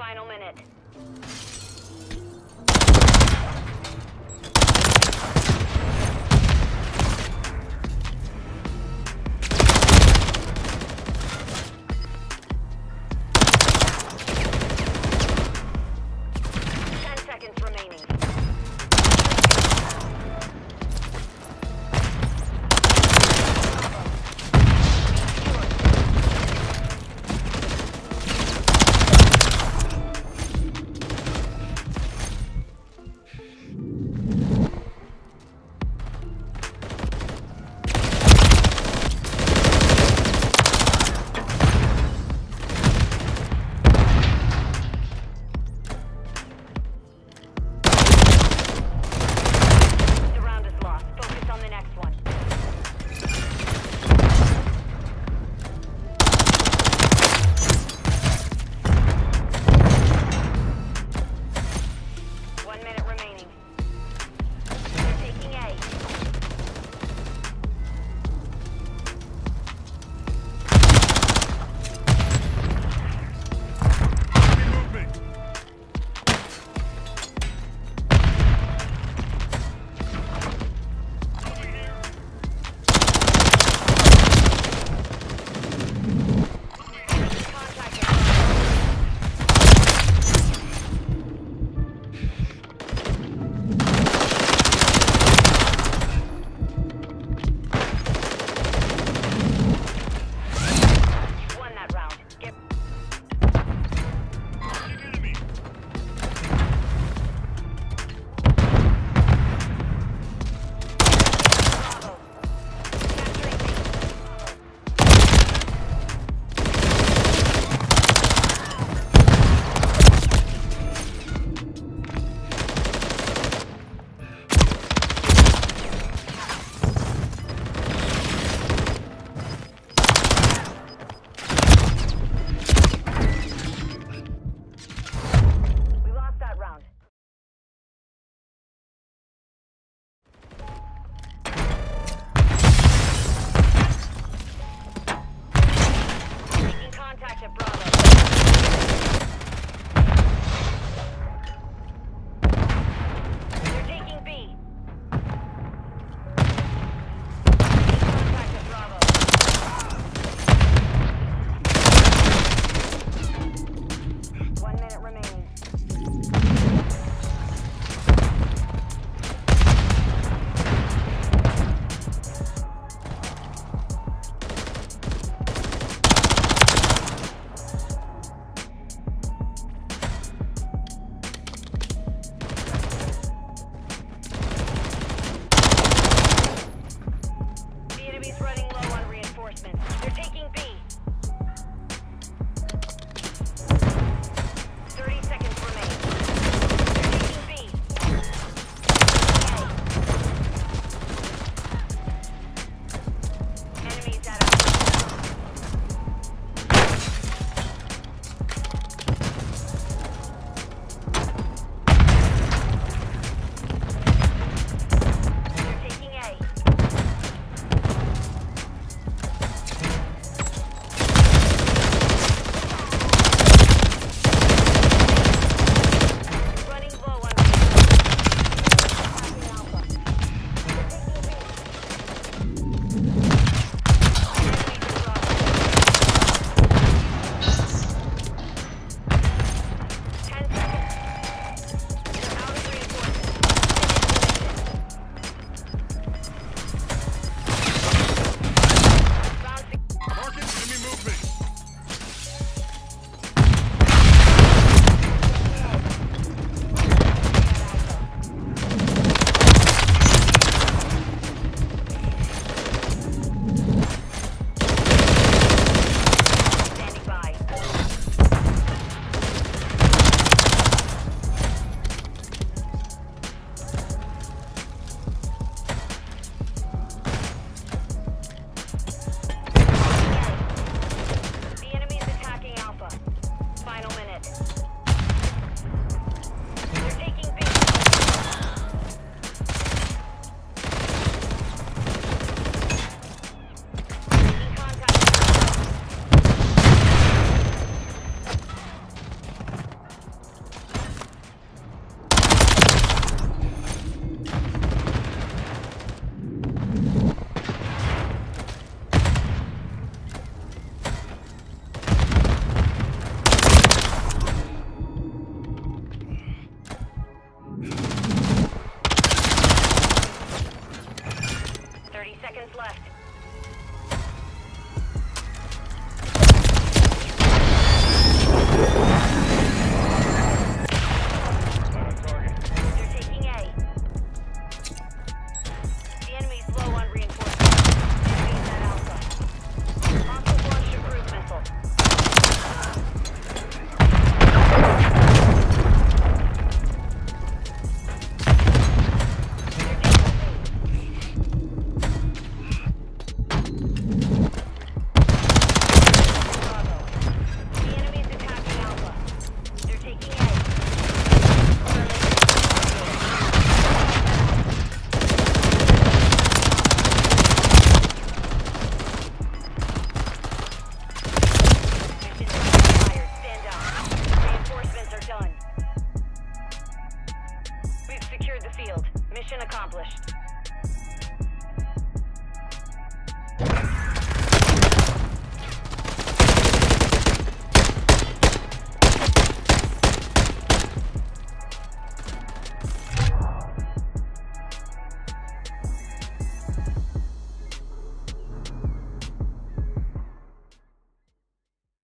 final minute. Mission accomplished.